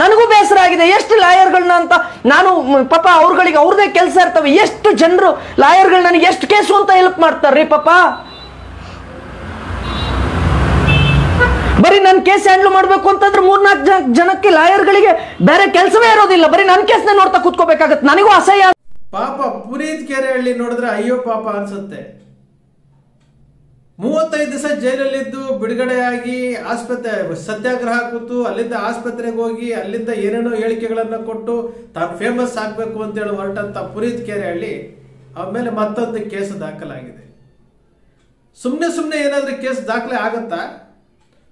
ನನಗೂ ಬೇಸರ ಆಗಿದೆ. ಎಷ್ಟು ಲಾಯರ್ಗಳನ್ನ ಅಂತ ನಾನು ಪಾಪ ಅವ್ರಗಳಿಗೆ ಅವ್ರದೇ ಕೆಲಸ ಇರ್ತವೆ. ಎಷ್ಟು ಜನರು ಲಾಯರ್ಗಳು ನನಗೆ ಎಷ್ಟು ಕೇಸು ಅಂತ ಹೆಲ್ಪ್ ಮಾಡ್ತಾರ್ರಿ ಪಾಪ. ಬರೀ ನನ್ನ ಕೇಸ್ ಹ್ಯಾಂಡ್ಲ್ ಮಾಡಬೇಕು ಅಂತಂದ್ರೆ ಮೂರ್ನಾಲ್ಕು ಜನ, ಜನಕ್ಕೆ ಲಾಯರ್ಗಳಿಗೆ ಬೇರೆ ಕೆಲಸವೇ ಇರೋದಿಲ್ಲ. ಬರೀ ನನ್ನ ಕೇಸ್ನ ನೋಡ್ತಾ ಕೂತ್ಕೋಬೇಕಾಗತ್ತೆ. ನನಗೂ ಅಸಹ್ಯ ಪಾಪ ಪುನೀತ್ ಕೆರೆಹಳ್ಳಿ ನೋಡಿದ್ರೆ ಅಯ್ಯೋ ಪಾಪ ಅನ್ಸುತ್ತೆ. ಮೂವತ್ತೈದು ದಿವಸ ಜೈಲಲ್ಲಿದ್ದು ಬಿಡುಗಡೆಯಾಗಿ ಆಸ್ಪತ್ರೆ, ಸತ್ಯಾಗ್ರಹ ಕೂತು ಅಲ್ಲಿಂದ ಆಸ್ಪತ್ರೆಗೆ ಹೋಗಿ ಅಲ್ಲಿಂದ ಏನೇನೋ ಹೇಳಿಕೆಗಳನ್ನ ಕೊಟ್ಟು ತಾನು ಫೇಮಸ್ ಆಗ್ಬೇಕು ಅಂತೇಳಿ ಹೊರಟಂತ ಪುನೀತ್ ಕೆರೆಹಳ್ಳಿ ಆಮೇಲೆ ಮತ್ತೊಂದು ಕೇಸ್ ದಾಖಲಾಗಿದೆ. ಸುಮ್ಮನೆ ಸುಮ್ಮನೆ ಏನಾದರೂ ಕೇಸ್ ದಾಖಲೆ ಆಗುತ್ತಾ?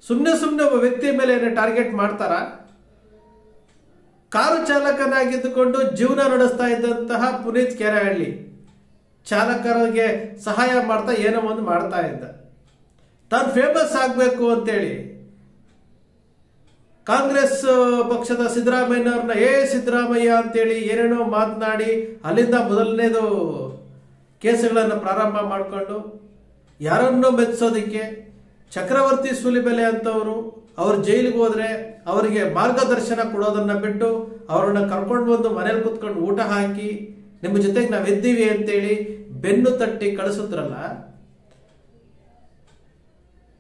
ಸುಮ್ಮನೆ ಸುಮ್ಮನೆ ಒಬ್ಬ ವ್ಯಕ್ತಿಯ ಮೇಲೆ ಏನೋ ಟಾರ್ಗೆಟ್ ಮಾಡ್ತಾರಾ? ಕಾರು ಚಾಲಕನಾಗಿದ್ದುಕೊಂಡು ಜೀವನ ನಡೆಸ್ತಾ ಇದ್ದಂತಹ ಪುನೀತ್ ಕೆರೆಹಳ್ಳಿ ಚಾಲಕರಿಗೆ ಸಹಾಯ ಮಾಡ್ತಾ ಏನೋ ಒಂದು ಮಾಡ್ತಾ ಇದ್ದ. ತಾನು ಫೇಮಸ್ ಆಗಬೇಕು ಅಂತೇಳಿ, ಕಾಂಗ್ರೆಸ್ ಪಕ್ಷದ ಸಿದ್ದರಾಮಯ್ಯನವ್ರನ್ನ, ಏ, ಸಿದ್ದರಾಮಯ್ಯ ಅಂತೇಳಿ ಏನೇನೋ ಮಾತನಾಡಿ, ಅಲ್ಲಿಂದ ಮೊದಲನೇದು ಕೇಸುಗಳನ್ನು ಪ್ರಾರಂಭ ಮಾಡಿಕೊಂಡು, ಯಾರನ್ನೂ ಮೆಚ್ಚಿಸೋದಕ್ಕೆ ಚಕ್ರವರ್ತಿ ಸುಲಿಬೆಲೆ ಅಂತವರು, ಅವ್ರು ಜೈಲಿಗೆ ಹೋದ್ರೆ ಅವರಿಗೆ ಮಾರ್ಗದರ್ಶನ ಕೊಡೋದನ್ನ ಬಿಟ್ಟು, ಅವರನ್ನ ಕರ್ಕೊಂಡು ಬಂದು ಮನೇಲಿ ಕುತ್ಕೊಂಡು ಊಟ ಹಾಕಿ, ನಿಮ್ಮ ಜೊತೆಗೆ ನಾವು ಇದ್ದೀವಿ ಅಂತೇಳಿ ಬೆನ್ನು ತಟ್ಟಿ ಕಳಿಸಿದ್ರಲ್ಲ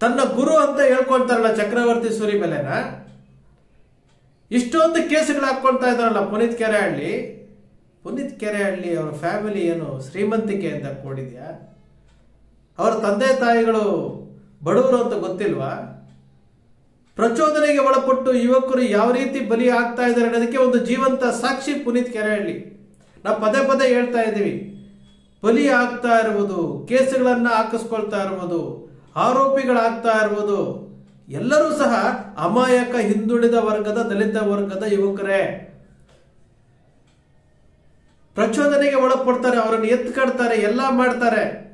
ತನ್ನ ಗುರು ಅಂತ ಹೇಳ್ಕೊಳ್ತಾರಲ್ಲ ಚಕ್ರವರ್ತಿ ಸೂರಿ ಮೇಲೆನ? ಇಷ್ಟೊಂದು ಕೇಸ್ಗಳು ಹಾಕೊಳ್ತಾ ಇದ್ದಾರಲ್ಲ ಪುನೀತ್ ಕೆರೆಹಳ್ಳಿ. ಪುನೀತ್ ಕೆರೆಹಳ್ಳಿ ಅವರ ಫ್ಯಾಮಿಲಿ ಏನು ಶ್ರೀಮಂತಿಕೆ ಅಂತ ಕೂಡಿದ್ಯಾ? ಅವರ ತಂದೆ ತಾಯಿಗಳು ಬಡವರು ಅಂತ ಗೊತ್ತಿಲ್ವಾ? ಪ್ರಚೋದನೆಗೆ ಒಳಪಟ್ಟು ಯುವಕರು ಯಾವ ರೀತಿ ಬಲಿ ಆಗ್ತಾ ಇದ್ದಾರೆ ಅನ್ನೋದಕ್ಕೆ ಒಂದು ಜೀವಂತ ಸಾಕ್ಷಿ ಪುನೀತ್ ಕೆರೆಹಳ್ಳಿ. ನಾವು ಪದೇ ಪದೇ ಹೇಳ್ತಾ ಇದ್ದೀವಿ. ಬಲಿ ಆಗ್ತಾ ಇರುವುದು, ಕೇಸುಗಳನ್ನು ಹಾಕಿಸ್ಕೊಳ್ತಾ ಇರುವುದು ಆರೋಪಿಗಳಾಗ್ತಾ ಇರುವುದು. ಎಲ್ಲರೂ ಸಹ ಅಮಾಯಕ ಹಿಂದುಳಿದ ವರ್ಗದ ದಲಿತ ವರ್ಗದ ಯುವಕರೇ. ಪ್ರಚೋದನೆಗೆ ಒಳಪಡ್ತಾರೆ, ಅವರನ್ನು ಎತ್ಕಡ್ತಾರೆ ಎಲ್ಲ ಮಾಡ್ತಾರೆ.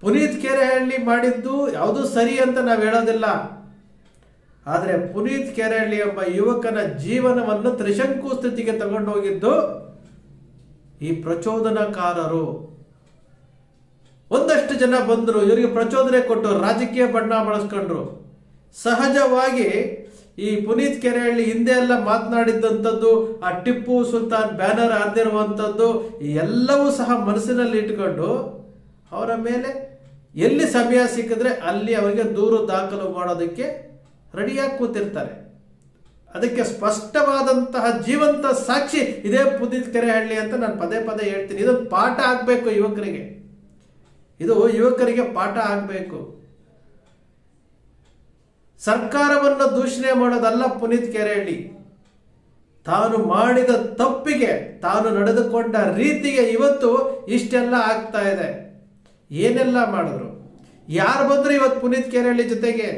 ಪುನೀತ್ ಕೆರೆಹಳ್ಳಿ ಮಾಡಿದ್ದು ಯಾವುದು ಸರಿ ಅಂತ ನಾವು ಹೇಳೋದಿಲ್ಲ. ಆದರೆ ಪುನೀತ್ ಕೆರೆಹಳ್ಳಿ ಎಂಬ ಯುವಕನ ಜೀವನವನ್ನು ತ್ರಿಶಂಕು ಸ್ಥಿತಿಗೆ ತಗೊಂಡೋಗಿದ್ದು ಈ ಪ್ರಚೋದನಕಾರರು. ಒಂದಷ್ಟು ಜನ ಬಂದರು, ಇವರಿಗೆ ಪ್ರಚೋದನೆ ಕೊಟ್ಟು ರಾಜಕೀಯ ಬಣ್ಣ ಬಳಸ್ಕೊಂಡ್ರು. ಸಹಜವಾಗಿ ಈ ಪುನೀತ್ ಕೆರೆಹಳ್ಳಿ ಹಿಂದೆ ಎಲ್ಲ ಮಾತನಾಡಿದ್ದಂಥದ್ದು, ಆ ಟಿಪ್ಪು ಸುಲ್ತಾನ್ ಬ್ಯಾನರ್ ಹಾರ್ದಿರುವಂಥದ್ದು ಎಲ್ಲವೂ ಸಹ ಮನಸ್ಸಿನಲ್ಲಿ ಇಟ್ಕೊಂಡು ಅವರ ಮೇಲೆ ಎಲ್ಲಿ ಸಮಯ ಸಿಕ್ಕಿದ್ರೆ ಅಲ್ಲಿ ಅವರಿಗೆ ದೂರು ದಾಖಲು ಮಾಡೋದಕ್ಕೆ ರೆಡಿಯಾಗಿ ಕೂತಿರ್ತಾರೆ. ಅದಕ್ಕೆ ಸ್ಪಷ್ಟವಾದಂತಹ ಜೀವಂತ ಸಾಕ್ಷಿ ಇದೇ ಪುನೀತ್ ಕೆರೆಹಳ್ಳಿ ಅಂತ ನಾನು ಪದೇ ಪದೇ ಹೇಳ್ತೀನಿ. ಇದೊಂದು ಪಾಠ ಆಗಬೇಕು ಯುವಕರಿಗೆ. ಇದು ಯುವಕರಿಗೆ ಪಾಠ ಆಗಬೇಕು. ಸರ್ಕಾರವನ್ನು ದೂಷಣೆ ಮಾಡೋದಲ್ಲ ಪುನೀತ್ ಕೆರೆಹಳ್ಳಿ ತಾನು ಮಾಡಿದ ತಪ್ಪಿಗೆ ತಾನು ನಡೆದುಕೊಂಡ ರೀತಿಗೆ ಇವತ್ತು ಇಷ್ಟೆಲ್ಲ ಆಗ್ತಾ ಇದೆ. ಏನೆಲ್ಲ ಮಾಡಿದ್ರು? ಯಾರು ಬಂದ್ರು ಇವತ್ತು ಪುನೀತ್ ಕೆರೆಹಳ್ಳಿ ಜೊತೆಗೆ?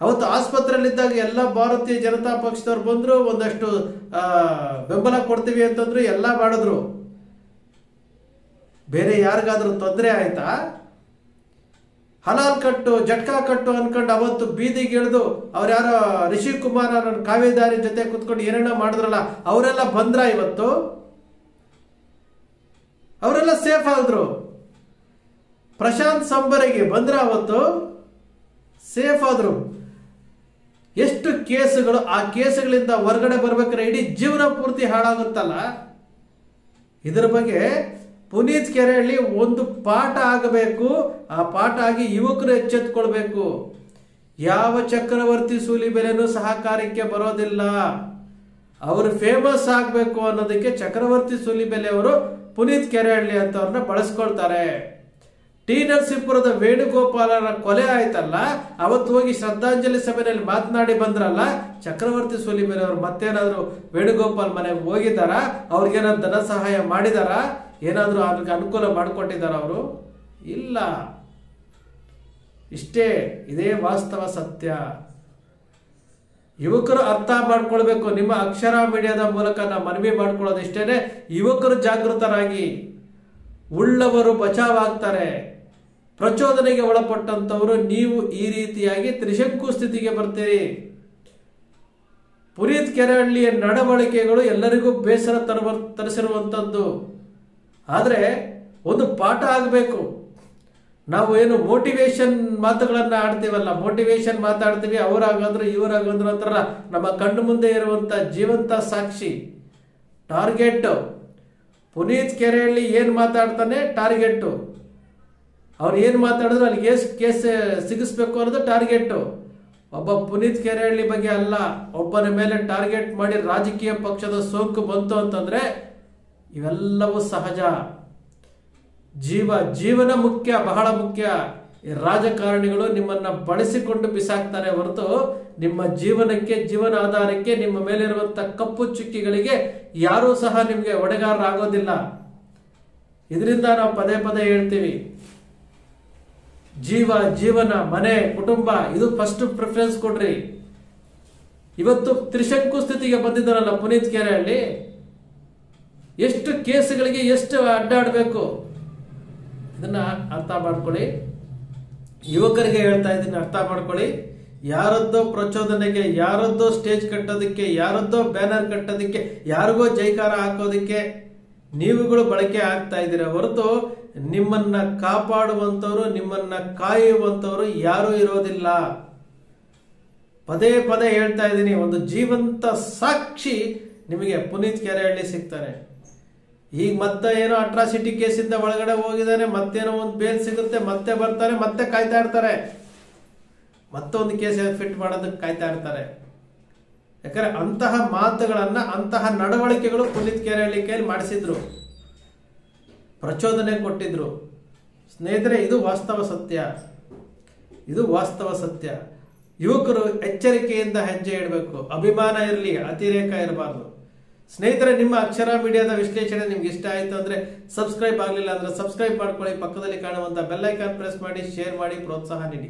ಅವತ್ತು ಆಸ್ಪತ್ರೆಯಲ್ಲಿದ್ದಾಗ ಎಲ್ಲ ಭಾರತೀಯ ಜನತಾ ಪಕ್ಷದವ್ರು ಬಂದ್ರು, ಒಂದಷ್ಟು ಬೆಂಬಲ ಕೊಡ್ತೀವಿ ಅಂತಂದ್ರು ಎಲ್ಲ ಮಾಡಿದ್ರು. ಬೇರೆ ಯಾರಿಗಾದ್ರೂ ತೊಂದರೆ ಆಯ್ತಾ? ಹಲಾಲ್ ಕಟ್ಟು, ಜಟ್ಕಾ ಕಟ್ಟು ಅನ್ಕೊಂಡು ಅವತ್ತು ಬೀದಿಗೆ ಇಳಿದು ಅವ್ರು ಯಾರೋ ರಿಷಿ ಕುಮಾರ್ ಅವ್ರ ಕಾವೇದಾರಿ ಜೊತೆ ಕುತ್ಕೊಂಡು ಏನೇನೋ ಮಾಡಿದ್ರಲ್ಲ, ಅವರೆಲ್ಲ ಬಂದ್ರ ಇವತ್ತು? ಅವರೆಲ್ಲ ಸೇಫ್ ಆದ್ರು? ಪ್ರಶಾಂತ್ ಸಂಬರಿಗೆ ಬಂದ್ರ ಅವತ್ತು? ಸೇಫ್ ಆದ್ರು. ಎಷ್ಟು ಕೇಸುಗಳು, ಆ ಕೇಸುಗಳಿಂದ ಹೊರಗಡೆ ಬರ್ಬೇಕಾದ್ರೆ ಇಡೀ ಜೀವನ ಪೂರ್ತಿ ಹಾಳಾಗುತ್ತಲ್ಲ? ಇದರ ಬಗ್ಗೆ ಪುನೀತ್ ಕೆರೆಹಳ್ಳಿ ಒಂದು ಪಾಠ ಆಗಬೇಕು, ಆ ಪಾಠ ಆಗಿ ಯುವಕರು ಎಚ್ಚೆತ್ಕೊಳ್ಬೇಕು. ಯಾವ ಚಕ್ರವರ್ತಿ ಸೂಲಿ ಬೆಲೆನೂ ಸಹಕಾರಕ್ಕೆ ಬರೋದಿಲ್ಲ. ಅವರು ಫೇಮಸ್ ಆಗಬೇಕು ಅನ್ನೋದಕ್ಕೆ ಚಕ್ರವರ್ತಿ ಸೂಲಿ ಬೆಲೆ ಅವರು ಪುನೀತ್ ಕೆರೆಹಳ್ಳಿ ಅಂತವ್ರನ್ನ ಬಳಸ್ಕೊಳ್ತಾರೆ. ಟಿ ನರಸೀಪುರದ ವೇಣುಗೋಪಾಲರ ಕೊಲೆ ಆಯ್ತಲ್ಲ, ಅವತ್ತು ಹೋಗಿ ಶ್ರದ್ಧಾಂಜಲಿ ಸಭೆಯಲ್ಲಿ ಮಾತನಾಡಿ ಬಂದ್ರಲ್ಲ, ಚಕ್ರವರ್ತಿ ಸೂಲಿಬೆಲೆ ಅವರು ಮತ್ತೇನಾದ್ರು ವೇಣುಗೋಪಾಲ್ ಮನೆಗೆ ಹೋಗಿದ್ದಾರಾ? ಅವ್ರಿಗೇನಾದ್ರು ಧನ ಸಹಾಯ ಮಾಡಿದಾರಾ? ಏನಾದರೂ ಅದಕ್ಕೆ ಅನುಕೂಲ ಮಾಡಿಕೊಟ್ಟಿದ್ದಾರೆ ಅವರು? ಇಲ್ಲ. ಇಷ್ಟೇ, ಇದೇ ವಾಸ್ತವ ಸತ್ಯ. ಯುವಕರು ಅರ್ಥ ಮಾಡ್ಕೊಳ್ಬೇಕು. ನಿಮ್ಮ ಅಕ್ಷರ ಮೀಡಿಯಾದ ಮೂಲಕ ನಾವು ಮನವಿ ಮಾಡ್ಕೊಳ್ಳೋದು ಇಷ್ಟೇ ಯುವಕರು ಜಾಗೃತರಾಗಿ, ಉಳ್ಳವರು ಬಚಾವಾಗ್ತಾರೆ. ಪ್ರಚೋದನೆಗೆ ಒಳಪಟ್ಟಂತವರು ನೀವು ಈ ರೀತಿಯಾಗಿ ತ್ರಿಶಂಕು ಸ್ಥಿತಿಗೆ ಬರ್ತೀರಿ. ಪುನೀತ್ ಕೆರಹಳ್ಳಿಯ ನಡವಳಿಕೆಗಳು ಎಲ್ಲರಿಗೂ ಬೇಸರ ತರ ತರಿಸಿರುವಂಥದ್ದು. ಆದರೆ ಒಂದು ಪಾಠ ಆಗಬೇಕು. ನಾವು ಏನು ಮೋಟಿವೇಶನ್ ಮಾತುಗಳನ್ನು ಆಡ್ತೀವಲ್ಲ ಮೋಟಿವೇಶನ್ ಮಾತಾಡ್ತೀವಿ, ಅವರಾಗಂದ್ರೆ, ಇವರಾಗಂದ್ರು ಅಂತಾರ ನಮ್ಮ ಕಣ್ಣು ಮುಂದೆ ಇರುವಂತ ಜೀವಂತ ಸಾಕ್ಷಿ, ಟಾರ್ಗೆಟ್. ಪುನೀತ್ ಕೆರೆಯಲ್ಲಿ ಏನು ಮಾತಾಡ್ತಾನೆ? ಟಾರ್ಗೆಟ್. ಅವ್ರು ಏನು ಮಾತಾಡಿದ್ರು ಅಲ್ಲಿ ಕೇಸ್ ಕೇಸ್ ಸಿಗಿಸ್ಬೇಕು ಅನ್ನೋದು ಟಾರ್ಗೆಟ್. ಒಬ್ಬ ಪುನೀತ್ ಕೆರೆಹಳ್ಳಿ ಬಗ್ಗೆ ಅಲ್ಲ, ಒಬ್ಬನ ಮೇಲೆ ಟಾರ್ಗೆಟ್ ಮಾಡಿ ರಾಜಕೀಯ ಪಕ್ಷದ ಸೋಂಕು ಬಂತು ಅಂತಂದ್ರೆ ಇವೆಲ್ಲವೂ ಸಹಜ. ಜೀವ, ಜೀವನ ಮುಖ್ಯ, ಬಹಳ ಮುಖ್ಯ. ಈ ರಾಜಕಾರಣಿಗಳು ನಿಮ್ಮನ್ನ ಬಳಸಿಕೊಂಡು ಬಿಸಾಕ್ತಾರೆ ಹೊರತು ನಿಮ್ಮ ಜೀವನಕ್ಕೆ, ಜೀವನ ಆಧಾರಕ್ಕೆ, ನಿಮ್ಮ ಮೇಲಿರುವಂತ ಕಪ್ಪು ಚುಕ್ಕಿಗಳಿಗೆ ಯಾರೂ ಸಹ ನಿಮಗೆ ಒಡೆಗಾರರಾಗೋದಿಲ್ಲ ಇದರಿಂದ ನಾವು ಪದೇ ಪದೇ ಹೇಳ್ತೀವಿ. ಜೀವ, ಜೀವನ, ಮನೆ, ಕುಟುಂಬ, ಇದು ಫಸ್ಟ್ ಪ್ರಿಫರೆನ್ಸ್ ಕೊಡ್ರಿ. ಇವತ್ತು ತ್ರಿಶಂಕು ಸ್ಥಿತಿಗೆ ಬಂದಿದ್ದಾರಲ್ಲ ಪುನೀತ್ ಕೆರೆಹಳ್ಳಿ. ಎಷ್ಟು ಕೇಸುಗಳಿಗೆ ಎಷ್ಟು ಅಡ್ಡಾಡಬೇಕು? ಇದನ್ನ ಅರ್ಥ ಮಾಡ್ಕೊಳ್ಳಿ. ಯುವಕರಿಗೆ ಹೇಳ್ತಾ ಇದ್ದೀನಿ, ಅರ್ಥ ಮಾಡ್ಕೊಳ್ಳಿ. ಯಾರದ್ದೋ ಪ್ರಚೋದನೆಗೆ, ಯಾರದ್ದೋ ಸ್ಟೇಜ್ ಕಟ್ಟೋದಕ್ಕೆ, ಯಾರದ್ದೋ ಬ್ಯಾನರ್ ಕಟ್ಟೋದಕ್ಕೆ, ಯಾರಿಗೋ ಜೈಕಾರ ಹಾಕೋದಕ್ಕೆ ನೀವುಗಳು ಬಳಕೆ ಆಗ್ತಾ ಇದ್ದೀರ? ಹೊರತು ನಿಮ್ಮನ್ನ ಕಾಪಾಡುವಂತವರು ನಿಮ್ಮನ್ನ ಕಾಯುವಂತವರು ಯಾರೂ ಇರೋದಿಲ್ಲ. ಪದೇ ಪದೇ ಹೇಳ್ತಾ ಇದ್ದೀನಿ, ಒಂದು ಜೀವಂತ ಸಾಕ್ಷಿ ನಿಮಗೆ ಪುನೀತ್ ಕೆರೆಹಳ್ಳಿ ಸಿಗ್ತಾನೆ. ಈಗ ಮತ್ತೆ ಏನೋ ಅಟ್ರಾಸಿಟಿ ಕೇಸಿಂದ ಒಳಗಡೆ ಹೋಗಿದ್ದಾನೆ ಮತ್ತೇನೋ ಒಂದು ಬೇಲ್ ಸಿಗುತ್ತೆ, ಮತ್ತೆ ಬರ್ತಾರೆ, ಮತ್ತೆ ಕಾಯ್ತಾ ಇರ್ತಾರೆ. ಮತ್ತೊಂದು ಕೇಸ್ ಫಿಟ್ ಮಾಡೋದಕ್ಕೆ ಕಾಯ್ತಾ ಇರ್ತಾರೆ. ಯಾಕಂದ್ರೆ ಅಂತಹ ಮಾತುಗಳನ್ನ, ಅಂತಹ ನಡವಳಿಕೆಗಳು ಪುನೀತ್ ಕೆರೆಹಳ್ಳಿ ಕೈಯಲ್ಲಿ ಮಾಡಿಸಿದ್ರು. ಪ್ರಚೋದನೆ ಕೊಟ್ಟಿದ್ರು. ಸ್ನೇಹಿತರೆ, ಇದು ವಾಸ್ತವ ಸತ್ಯ. ಇದು ವಾಸ್ತವ ಸತ್ಯ. ಯುವಕರು ಎಚ್ಚರಿಕೆಯಿಂದ ಹೆಜ್ಜೆ ಇಡಬೇಕು. ಅಭಿಮಾನ ಇರಲಿ, ಅತಿರೇಕ ಇರಬಾರ್ದು. ಸ್ನೇಹಿತರೆ, ನಿಮ್ಮ ಅಕ್ಷರ ಮೀಡಿಯಾದ ವಿಶ್ಲೇಷಣೆ ನಿಮ್ಗೆ ಇಷ್ಟ ಆಯ್ತು ಅಂದ್ರೆ ಸಬ್ಸ್ಕ್ರೈಬ್ ಆಗಲಿಲ್ಲ ಅಂದ್ರೆ ಸಬ್ಸ್ಕ್ರೈಬ್ ಮಾಡ್ಕೊಳ್ಳಿ. ಪಕ್ಕದಲ್ಲಿ ಕಾಣುವಂತ ಬೆಲ್ಲೈಕಾನ್ ಪ್ರೆಸ್ ಮಾಡಿ ಶೇರ್ ಮಾಡಿ, ಪ್ರೋತ್ಸಾಹ ನೀಡಿ.